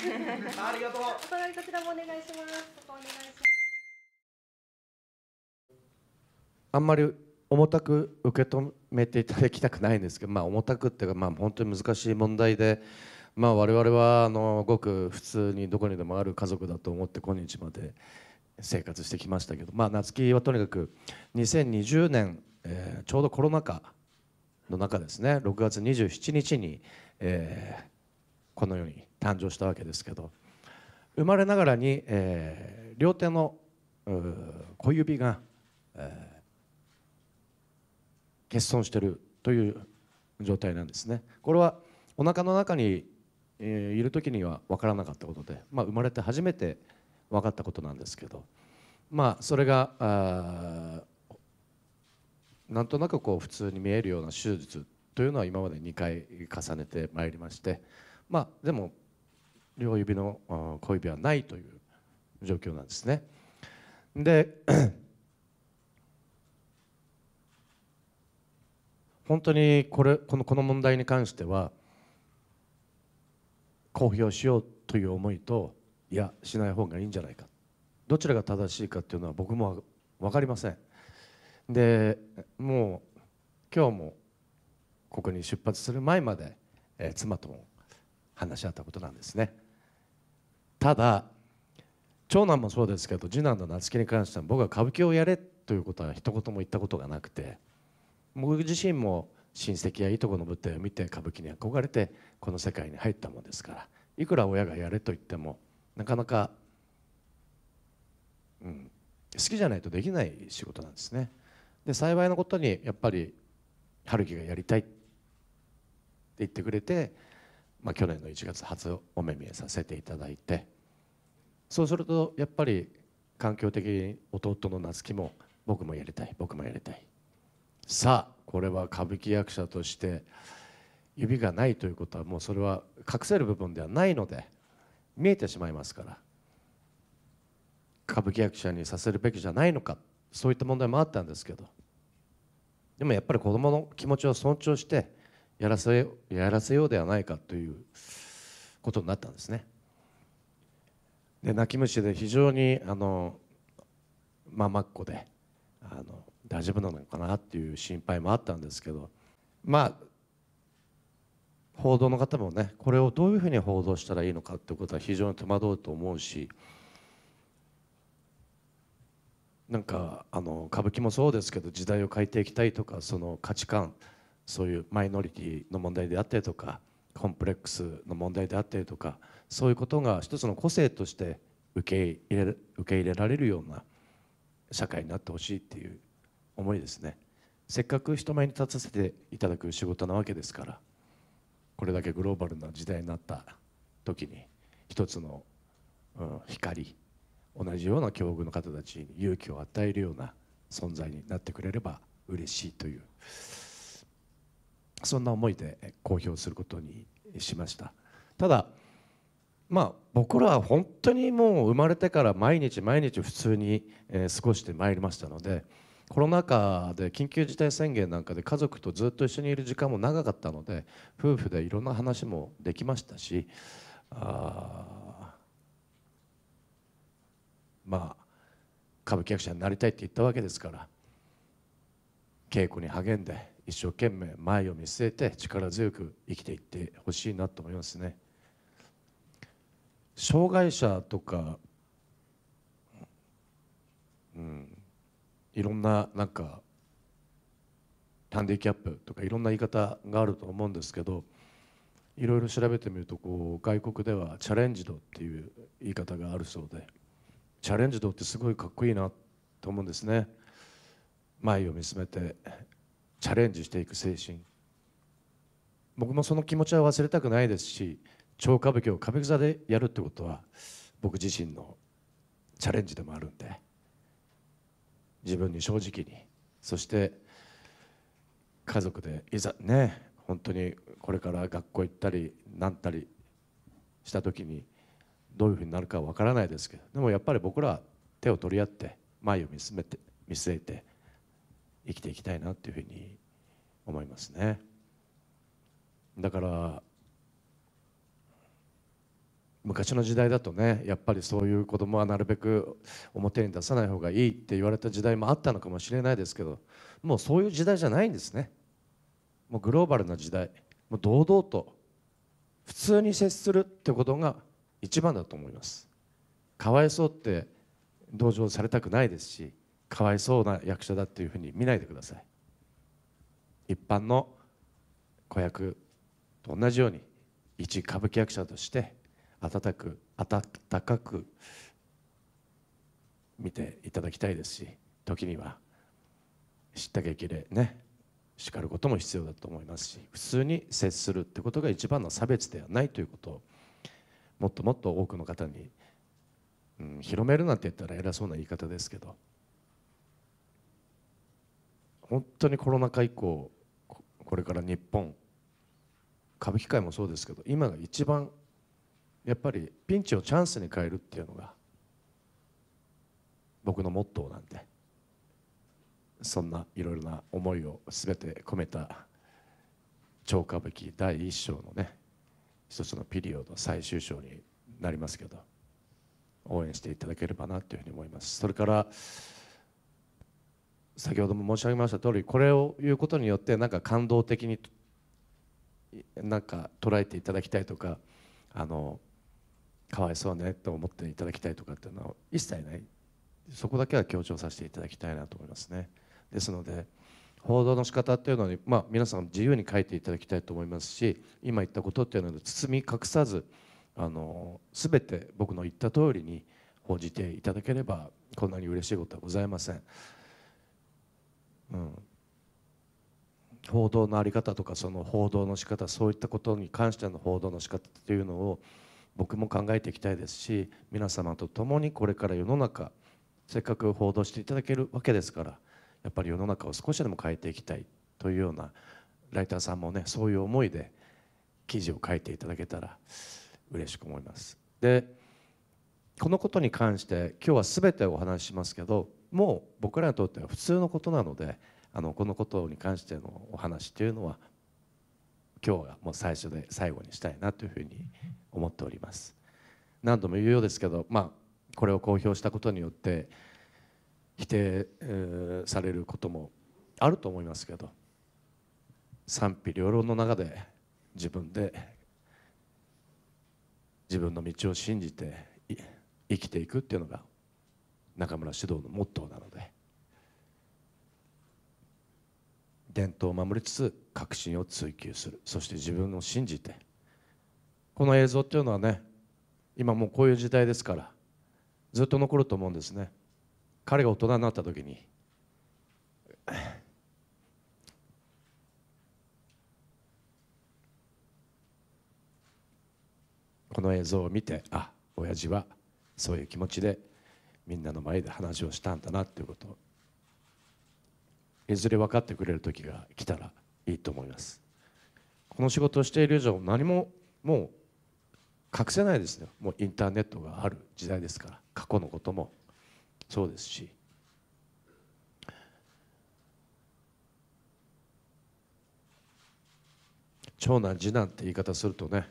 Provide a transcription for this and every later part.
ありがとう。お隣こちらもお願いします。ここお願いしますあんまり重たく受け止めていただきたくないんですけど、まあ、重たくっていうか、まあ、本当に難しい問題で、まあ、我々はあのごく普通にどこにでもある家族だと思って今日まで生活してきましたけど、まあ、夏希はとにかく2020年、えーちょうどコロナ禍の中ですね6月27日に、えーこの世に誕生したわけですけど生まれながらに、えー両手の小指が、えー欠損してるという状態なんですね。これはお腹の中に、えいる時には分からなかったことで、まあ、生まれて初めて分かったことなんですけどまあそれがあなんとなくこう普通に見えるような手術というのは今まで2回重ねてまいりましてまあでも両指の小指はないという状況なんですね。で 本当にこれこのこの問題に関しては公表しようという思いといやしない方がいいんじゃないかどちらが正しいかっていうのは僕も分かりませんでもう今日もここに出発する前まで、え妻とも話し合ったことなんですね。ただ長男もそうですけど次男の夏希に関しては僕は歌舞伎をやれということは一言も言ったことがなくて僕自身も親戚やいとこの舞台を見て歌舞伎に憧れてこの世界に入ったものですからいくら親がやれと言ってもなかなか、うん、好きじゃないとできない仕事なんですね。で幸いなことにやっぱり春樹がやりたいって言ってくれて、まあ、去年の1月初お目見えさせていただいてそうするとやっぱり環境的に弟の夏希も僕もやりたい僕もやりたい。さあこれは歌舞伎役者として指がないということはもうそれは隠せる部分ではないので見えてしまいますから歌舞伎役者にさせるべきじゃないのかそういった問題もあったんですけどでもやっぱり子どもの気持ちを尊重してやらせやらせようではないかということになったんですね。で泣き虫で非常にあのまあまっこであの大丈夫なのかなっていう心配もあったんですけどまあ報道の方もねこれをどういうふうに報道したらいいのかってことは非常に戸惑うと思うしなんかあの歌舞伎もそうですけど時代を変えていきたいとかその価値観そういうマイノリティの問題であったりとかコンプレックスの問題であったりとかそういうことが一つの個性として受け入れ受け入れられるような社会になってほしいっていう思いですね。せっかく人前に立たせていただく仕事なわけですからこれだけグローバルな時代になった時に一つの、うん光同じような境遇の方たちに勇気を与えるような存在になってくれれば嬉しいというそんな思いで公表することにしました。ただまあ僕らは本当にもう生まれてから毎日毎日普通に過ごしてまいりましたのでコロナ禍で緊急事態宣言なんかで家族とずっと一緒にいる時間も長かったので夫婦でいろんな話もできましたしあまあ歌舞伎役者になりたいって言ったわけですから稽古に励んで一生懸命前を見据えて力強く生きていってほしいなと思いますね。障害者とか、うん、いろんななんかハンディキャップとかいろんな言い方があると思うんですけどいろいろ調べてみるとこう外国ではチャレンジドっていう言い方があるそうでチャレンジドってすごいかっこいいなと思うんですね前を見つめてチャレンジしていく精神。僕もその気持ちは忘れたくないですし超歌舞伎を歌舞伎座でやるってことは僕自身のチャレンジでもあるんで自分に正直にそして家族でいざね本当にこれから学校行ったりなんたりした時にどういうふうになるかは分からないですけどでもやっぱり僕らは手を取り合って前を見つめて見据えて生きていきたいなっていうふうに思いますね。だから昔の時代だとねやっぱりそういう子供はなるべく表に出さない方がいいって言われた時代もあったのかもしれないですけどもうそういう時代じゃないんですね。もうグローバルな時代。もう堂々と普通に接するってことが一番だと思います。かわいそうって同情されたくないですしかわいそうな役者だっていうふうに見ないでください。一般の子役と同じように一歌舞伎役者として温く温かく見ていただきたいですし時には知った激励ね叱ることも必要だと思いますし普通に接するってことが一番の差別ではないということをもっともっと多くの方に、うん、広めるなんて言ったら偉そうな言い方ですけど本当にコロナ禍以降これから日本歌舞伎界もそうですけど今が一番やっぱりピンチをチャンスに変えるっていうのが僕のモットーなんでそんないろいろな思いを全て込めた超歌舞伎第一章のね一つのピリオド最終章になりますけど応援していただければなというふうに思います。それから先ほども申し上げました通りこれを言うことによってなんか感動的になんか捉えていただきたいとかあのかわいそうねと思っていただきたいとかっていうのは一切ないそこだけは強調させていただきたいなと思いますねですので報道の仕方っていうのに、まあ、皆さん自由に書いていただきたいと思いますし今言ったことっていうのは包み隠さずあの全て僕の言った通りに報じていただければこんなに嬉しいことはございません。報道の在り方とかその報道の仕方そういったことに関しての報道の仕方っていうのを僕も考えていきたいですし皆様と共にこれから世の中せっかく報道していただけるわけですからやっぱり世の中を少しでも変えていきたいというようなライターさんもねそういう思いで記事を書いていただけたら嬉しく思います。でこのことに関して今日は全てお話ししますけどもう僕らにとっては普通のことなのであのこのことに関してのお話っていうのは今日がもう最初で最後にしたいなというふうに思っております。何度も言うようですけどまあこれを公表したことによって否定、えー、されることもあると思いますけど賛否両論の中で自分で自分の道を信じて生きていくっていうのが中村指導のモットーなので伝統を守りつつ革新を追求する。そして自分を信じてこの映像っていうのはね今もうこういう時代ですからずっと残ると思うんですね。彼が大人になった時にこの映像を見てあ親父はそういう気持ちでみんなの前で話をしたんだなっていうこと。いずれ分かってくれる時が来たらいいと思います。この仕事をしている以上何ももう隠せないですよもうインターネットがある時代ですから。過去のことも。そうですし。長男次男って言い方するとね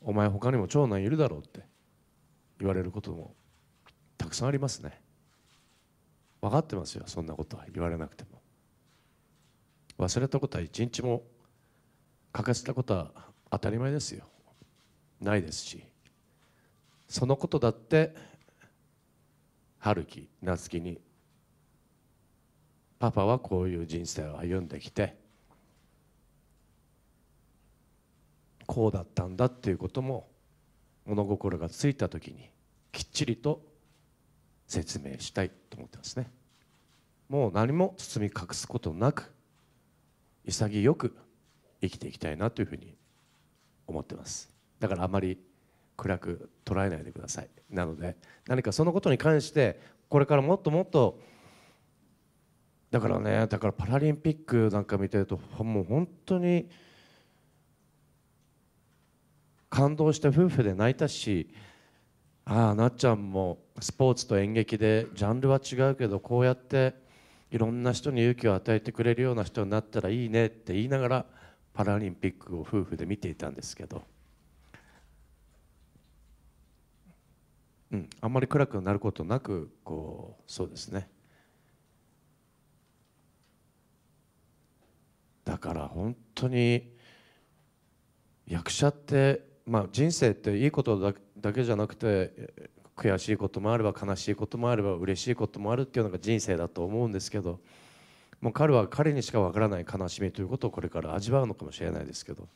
お前他にも長男いるだろうって言われることもくさんありますね。分かってますよそんなことは言われなくても。忘れたことは一日も欠かせたことは当たり前ですよ。ないですし。そのことだって春樹夏樹にパパはこういう人生を歩んできてこうだったんだっていうことも物心がついた時にきっちりと説明したいと思ってますね。もう何も包み隠すことなく潔く生きていきたいなというふうに思ってます。だからあまり暗く捉えないでください。なので何かそのことに関してこれからもっともっとだからねだからパラリンピックなんか見てるともう本当に感動して夫婦で泣いたしああなっちゃんもスポーツと演劇でジャンルは違うけどこうやっていろんな人に勇気を与えてくれるような人になったらいいねって言いながらパラリンピックを夫婦で見ていたんですけど。うん、あんまり暗くなることなくこうそうですね。だから本当に役者って、まあ、人生っていいことだけじゃなくて悔しいこともあれば悲しいこともあれば嬉しいこともあるっていうのが人生だと思うんですけどもう彼は彼にしかわからない悲しみということをこれから味わうのかもしれないですけど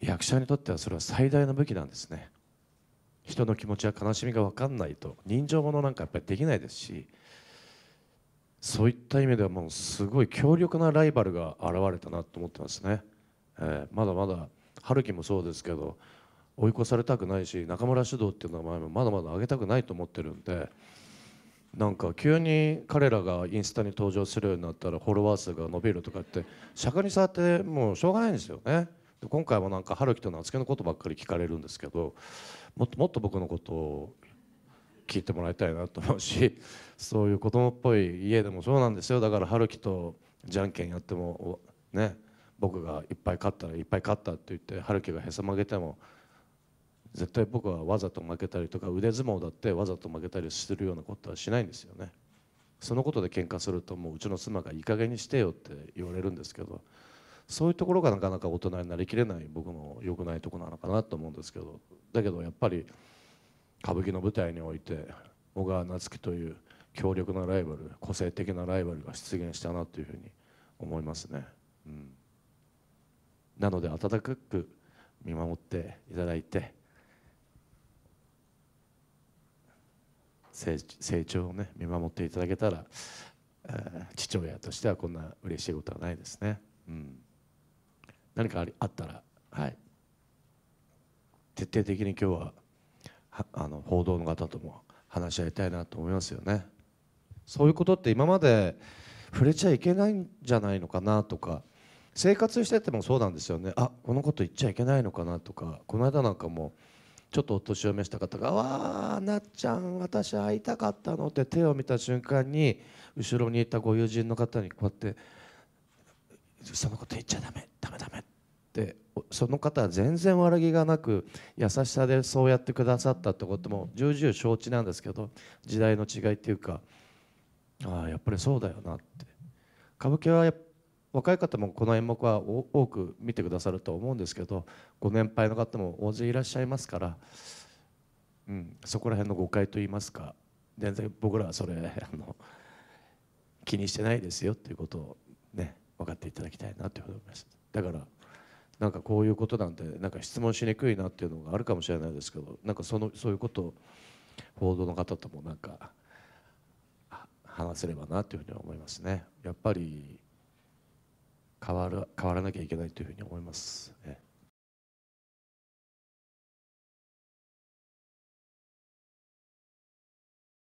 役者にとってはそれは最大の武器なんですね。人の気持ちや悲しみが分かんないと人情ものなんかやっぱりできないですしそういった意味ではもうすごい強力なライバルが現れたなと思ってますね、えーまだまだ春樹もそうですけど追い越されたくないし中村獅童っていう名前もまだまだ上げたくないと思ってるんでなんか急に彼らがインスタに登場するようになったらフォロワー数が伸びるとかって釈迦に触ってもうしょうがないんですよね。で今回もなんか春樹と夏樹のことばっかり聞かれるんですけどもっともっと僕のことを聞いてもらいたいなと思うしそういう子供っぽい家でもそうなんですよ。だから春樹とじゃんけんやってもね。僕がいっぱい勝ったらいっぱい勝ったって言って春樹がへそ曲げても絶対僕はわざと負けたりとか腕相撲だってわざと負けたりするようなことはしないんですよね。そのことで喧嘩するともううちの妻がいい加減にしてよって言われるんですけどそういうところがなかなか大人になりきれない僕の良くないとこなのかなと思うんですけどだけどやっぱり歌舞伎の舞台において小川夏樹という強力なライバル個性的なライバルが出現したなというふうに思いますね、なので温かく見守っていただいて成成長をね見守っていただけたら、えー父親としてはこんな嬉しいことはないですね、うん、何かありあったらはい。徹底的に今日ははあの報道の方とも話し合いたいなと思いますよね。そういうことって今まで触れちゃいけないんじゃないのかなとか生活しててもそうなんですよね。あこのこと言っちゃいけないのかなとかこの間なんかもちょっとお年を召した方が「わあなっちゃん私会いたかったの」って手を見た瞬間に後ろにいたご友人の方にこうやって「そのこと言っちゃダメダメダメ」ってその方は全然悪気がなく優しさでそうやってくださったってことも重々承知なんですけど時代の違いっていうかああやっぱりそうだよなって。歌舞伎はやっ若い方もこの演目は多く見てくださると思うんですけどご年配の方も大勢いらっしゃいますから、うん、そこら辺の誤解といいますか全然僕らはそれあの気にしてないですよっていうことをね分かっていただきたいなというふうに思います。だからなんかこういうことなんてなんか質問しにくいなっていうのがあるかもしれないですけどなんかそのそういうことを報道の方ともなんか話せればなというふうに思いますね。やっぱり変わる変わらなきゃいけないというふうに思います。え